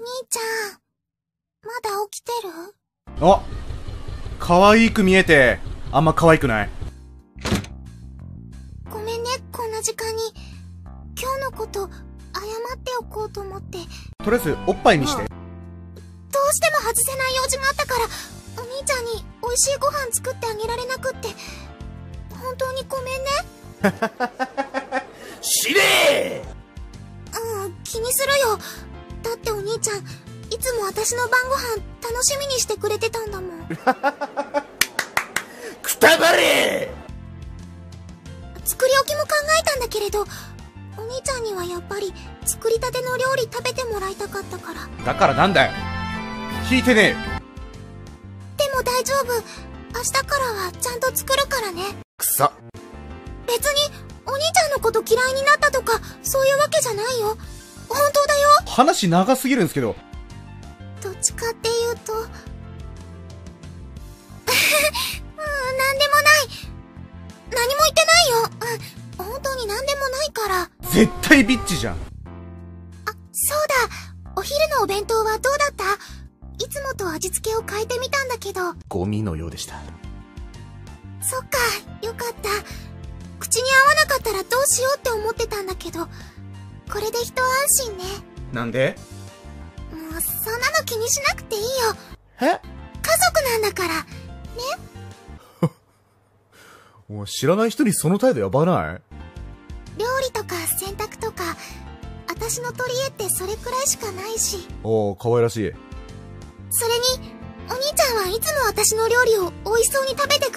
兄ちゃん、まだ起きてる？あ可愛く見えて、あんま可愛くない。ごめんね、こんな時間に。今日のこと、謝っておこうと思って。とりあえず、おっぱい見して。どうしても外せない用事があったから、お兄ちゃんに美味しいご飯作ってあげられなくって。本当にごめんね。死ねうん、気にするよ。ちゃん、いつも私の晩ご飯楽しみにしてくれてたんだもん。くたばれ作り置きも考えたんだけれど、お兄ちゃんにはやっぱり作りたての料理食べてもらいたかったから。だからなんだよ。聞いてねでも大丈夫。明日からはちゃんと作るからね。くさ。別に、お兄ちゃんのこと嫌いになったとか、そういうわけじゃないよ。本当だよ。話長すぎるんですけど。どっちかっていうと、うん、なんでもない。何も言ってないよ。うん、本当になんでもないから。絶対ビッチじゃん。あ、そうだ。お昼のお弁当はどうだった？いつもと味付けを変えてみたんだけど。ゴミのようでした。そっか、よかった。口に合わなかったらどうしようって思ってたんだけど、これで一安心ね。なんで？もう、そんなの気にしなくていいよ。え？家族なんだから。もう知らない人にその態度やばない？料理とか洗濯とか、私の取り柄ってそれくらいしかないし。おー、可愛らしい。それに、お兄ちゃんはいつも私の料理を美味しそうに食べて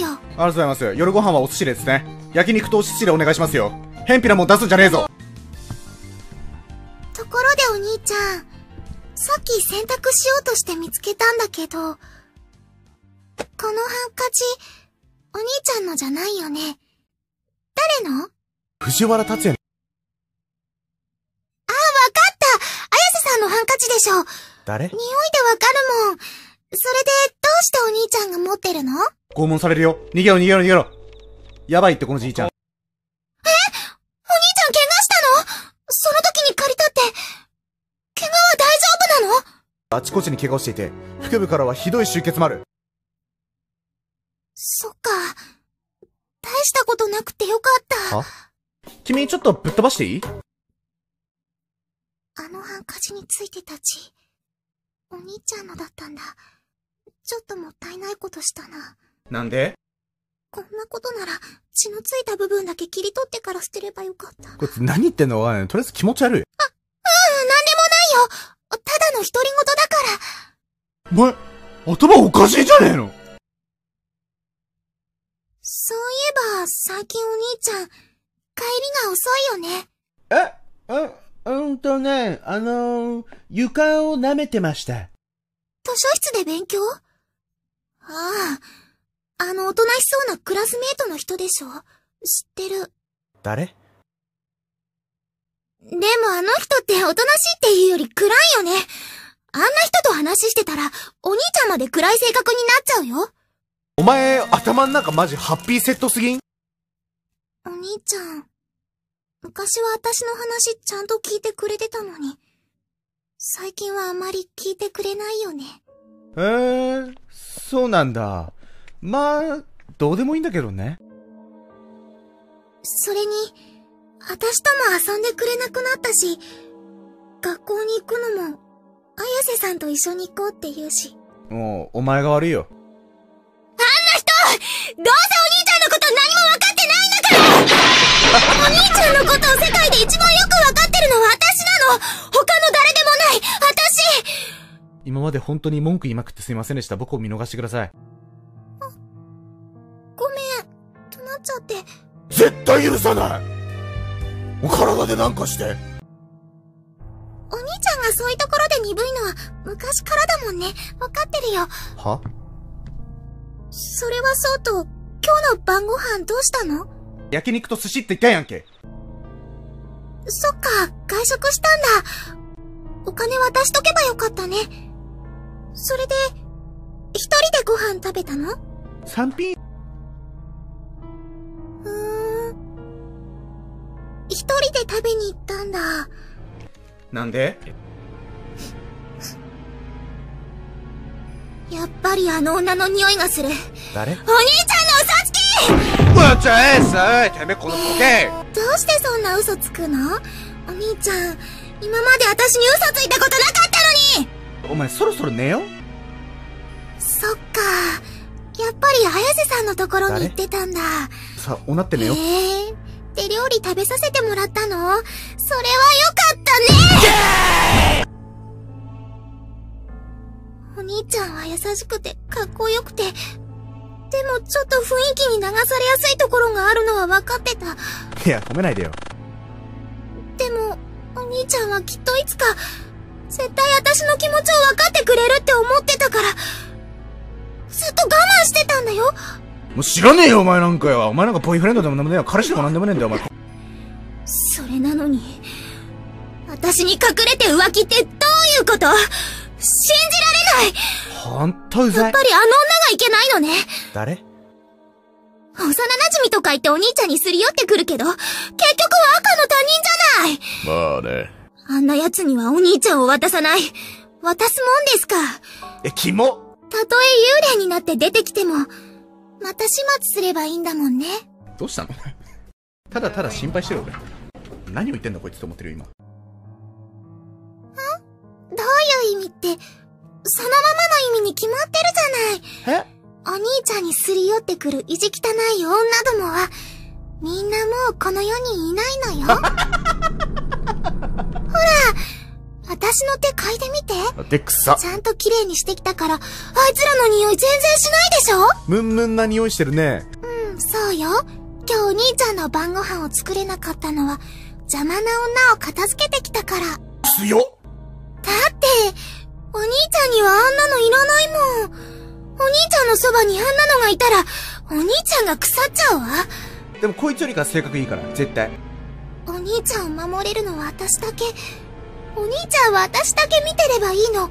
よ。ありがとうございます。夜ご飯はお寿司ですね。焼肉とお寿司でお願いしますよ。偏僻なもん出すんじゃねえぞところでお兄ちゃん、さっき洗濯しようとして見つけたんだけど、このハンカチ、お兄ちゃんのじゃないよね。誰の？あ、わか藤原達也った綾瀬さんのハンカチでしょ誰？匂いでわかるもん。それで、どうしてお兄ちゃんが持ってるの？拷問されるよ。逃げろ逃げろ逃げろ。やばいってこのじいちゃん。お兄ちゃん怪我したの？その時に借りたって、怪我は大丈夫なの？あちこちに怪我をしていて、腹部からはひどい出血もある。そっか。大したことなくてよかった。は？君ちょっとぶっ飛ばしていい？あのハンカチについてた血、お兄ちゃんのだったんだ。ちょっともったいないことしたな。なんで？こんなことなら、血のついた部分だけ切り取ってから捨てればよかった。うん、なんでこいつ何言ってんのかわかんない。とりあえず気持ち悪い。もないよただの独り言だからお前、頭おかしいじゃねえのそういえば、最近お兄ちゃん、帰りが遅いよね。えう、うんとね、あのー、床を舐めてました。図書室で勉強？ああ、あのおとなしそうなクラスメートの人でしょ？知ってる。誰？でもあの人っておとなしいっていうより暗いよね。あんな人と話してたら、お兄ちゃんまで暗い性格になっちゃうよ。お前、頭ん中マジハッピーセットすぎん？お兄ちゃん、昔は私の話ちゃんと聞いてくれてたのに、最近はあまり聞いてくれないよね。えー、そうなんだ。まあ、どうでもいいんだけどね。それに、私とも遊んでくれなくなったし、学校に行くのも、綾瀬さんと一緒に行こうって言うし。もう、お前が悪いよ。どうせお兄ちゃんのこと何も分かってないんだからお兄ちゃんのことを世界で一番よく分かってるのは私なの他の誰でもない私今まで本当に文句言いまくってすいませんでした。僕を見逃してください。ちゃって。絶対許さないお体でなんかして。お兄ちゃんがそういうところで鈍いのは昔からだもんね。分かってるよ。は？それはそうと、今日の晩ご飯どうしたの？焼肉と寿司って言ったやんけ。そっか、外食したんだ。お金渡しとけばよかったね。それで、一人でご飯食べたの？三品食べに行ったんだ。なんで？やっぱりあの女の匂いがする。お兄ち誰ゃんの嘘つきわちゃえさてめえこのボケ。どうしてそんな嘘つくの？お兄ちゃん、今まで私に嘘ついたことなかったのに！お前そろそろ寝よそっか。やっぱり綾瀬さんのところに行ってたんだ。さあ、おなって寝よええ手料理食べさせてもらったの？それはよかったねお兄ちゃんは優しくてかっこよくて、でもちょっと雰囲気に流されやすいところがあるのは分かってた。いや、褒めないでよ。でも、お兄ちゃんはきっといつか、絶対私の気持ちを分かってくれるって思ってたから、ずっと我慢してた。もう知らねえよ、お前なんかよ。お前なんかボーイフレンドでもなんでもねえよ。彼氏でもなんでもねえんだよ、お前。それなのに、私に隠れて浮気ってどういうこと？信じられないほんとうざいやっぱ。りあの女がいけないのね誰？幼馴染とか言ってお兄ちゃんにすり寄ってくるけど、結局は赤の他人じゃないまあね。あんな奴にはお兄ちゃんを渡さない。渡すもんですか。え、キモたとえ幽霊になって出てきても、また始末すればいいんだもんね。どうしたの？ただただ心配してる俺。何を言ってんだこいつと思ってるよ、今。どういう意味って、そのままの意味に決まってるじゃない。え？お兄ちゃんにすり寄ってくる意地汚い女どもは、みんなもうこの世にいないのよ。私の手嗅いでみて。で、くさ。ちゃんと綺麗にしてきたから、あいつらの匂い全然しないでしょ？ムンムンな匂いしてるね。うん、そうよ。今日お兄ちゃんの晩ご飯を作れなかったのは、邪魔な女を片付けてきたから。だ強っって、お兄ちゃんにはあんなのいらないもん。お兄ちゃんのそばにあんなのがいたら、お兄ちゃんが腐っちゃうわ。でもこいつよりか性格いいから、絶対。お兄ちゃんを守れるのは私だけ。お兄ちゃんは私だけ見てればいいの。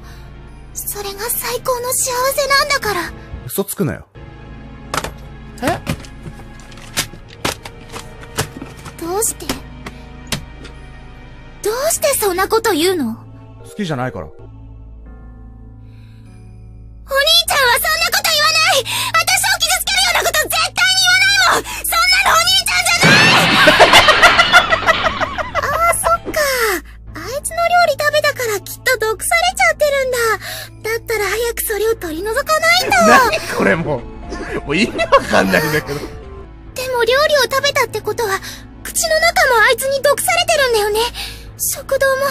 それが最高の幸せなんだから。嘘つくなよ。え？どうして？どうしてそんなこと言うの？好きじゃないから。いつの料理食べたからきっと毒されちゃってるんだ。だったら早くそれを取り除かないと。何これもう。もう意味わかんないんだけど。でも料理を食べたってことは、口の中もあいつに毒されてるんだよね。食道も、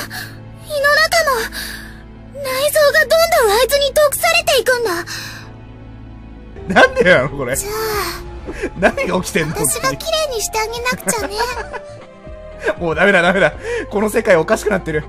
胃の中も、内臓がどんどんあいつに毒されていくんだ。なんでやろ、これ。じゃ何が起きてんあ、の私が綺麗にしてあげなくちゃね。もうダメだダメだ。この世界おかしくなってる。